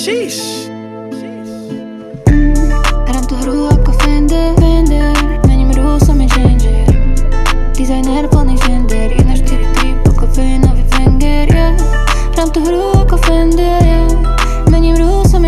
Sheesh. Hrám tu hru ako Fender, Fender Mením rú som je changer Designer plný gender 1, 4, 3, po kofeínový Wenger, yeah. Hrám tu hru ako Fender, yeah Mením rú som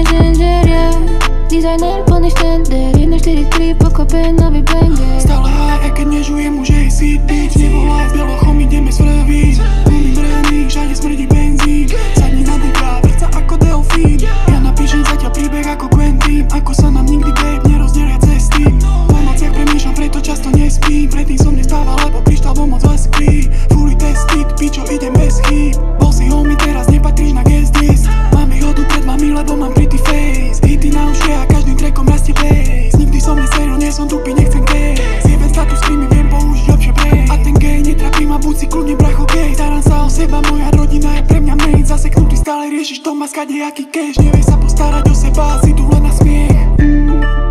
stále riešiš to, má skadejaký cash. Nevieš sa postarať o seba, si tu len na smiech.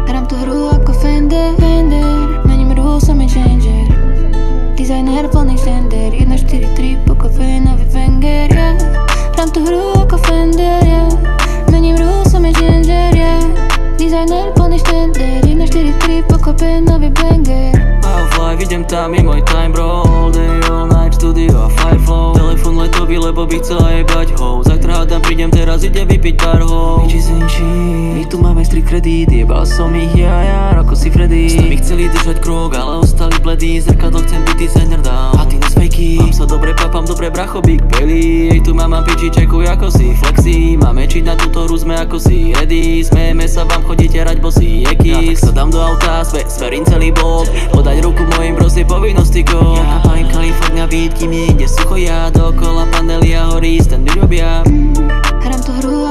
Hrám tu hru ako Fender, Fender. Mením rú som je changer Designer plný štender 1, 4, 3, po kofeínový Wenger, yeah Hrám tu hru ako Fender, yeah Mením rú som je changer, yeah Designer plný štender 1, 4, 3, po kofeínový banger Half life, idem tam, je môj time bro. All day, all night, studio a five flow Telefon letový, lebo by chcela jebať ho. Zajtra hádam, prídem teraz, ide vypiť pár ho. My tu máme street kredit Jebal som ich ja, ja, ako si Freddy S nami chceli držať krok, ale ostali bledí. Zrkadlo chcem byť designer dobre, papám dobre, bracho, big belly Ej, tu mám piči, čekuj ako si flexi Máme čiť na túto hru, sme ako si ready Smejeme sa vám, chodíte rať bosí ekis Ja tak sa dám do auta, sve, sverím celý blok Podať ruku mojim bros je povinnosti go Ja palím Kalifornia beat, kým ide sucho ja Dokola panely a horí, standy robia. Hrám tu hru